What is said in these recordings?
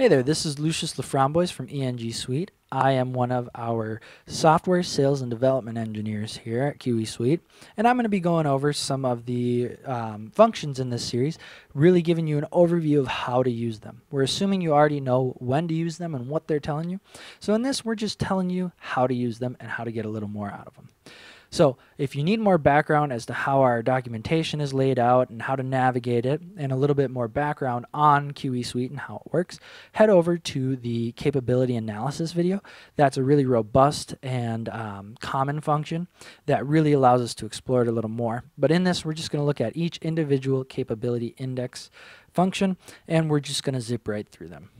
Hey there, this is Lucius Laframboise from ENG Suite. I am one of our software sales and development engineers here at QE Suite, and I'm going to be going over some of the um, functions in this series, really giving you an overview of how to use them. We're assuming you already know when to use them and what they're telling you. So in this, we're just telling you how to use them and how to get a little more out of them. So if you need more background as to how our documentation is laid out and how to navigate it and a little bit more background on QE Suite and how it works, head over to the capability analysis video. That's a really robust and um, common function that really allows us to explore it a little more. But in this, we're just going to look at each individual capability index function and we're just going to zip right through them.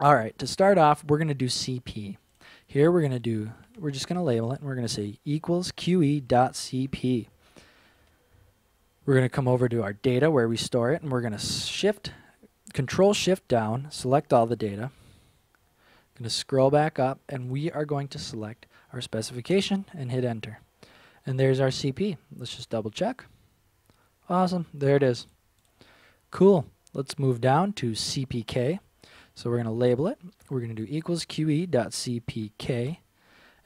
All right, to start off, we're going to do CP. Here we're going to do, we're just going to label it, and we're going to say equals QE.CP. We're going to come over to our data where we store it, and we're going to shift, control shift down, select all the data. I'm Going to scroll back up, and we are going to select our specification and hit enter. And there's our CP. Let's just double check. Awesome, there it is. Cool. Let's move down to CPK. So we're going to label it. We're going to do equals QE.CPK.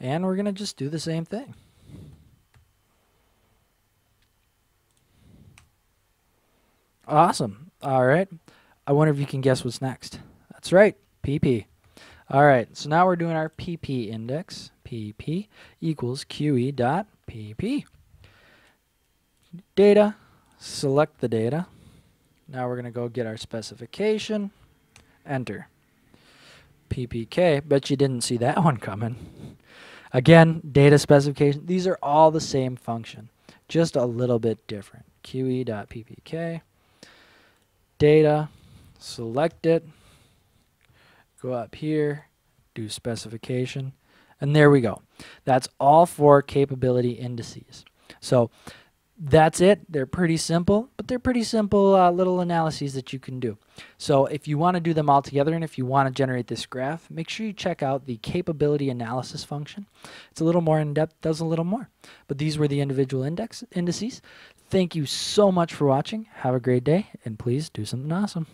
And we're going to just do the same thing. Awesome. All right. I wonder if you can guess what's next. That's right, PP. All right, so now we're doing our PP index. PP equals QE dot PP. Data, select the data. Now we're going to go get our specification enter. PPK, bet you didn't see that one coming. Again, data specification, these are all the same function, just a little bit different. QE.ppk, data, select it, go up here, do specification, and there we go. That's all four capability indices. So that's it. They're pretty simple, they're pretty simple uh, little analyses that you can do. So if you want to do them all together and if you want to generate this graph, make sure you check out the capability analysis function. It's a little more in-depth, does a little more. But these were the individual index indices. Thank you so much for watching. Have a great day, and please do something awesome.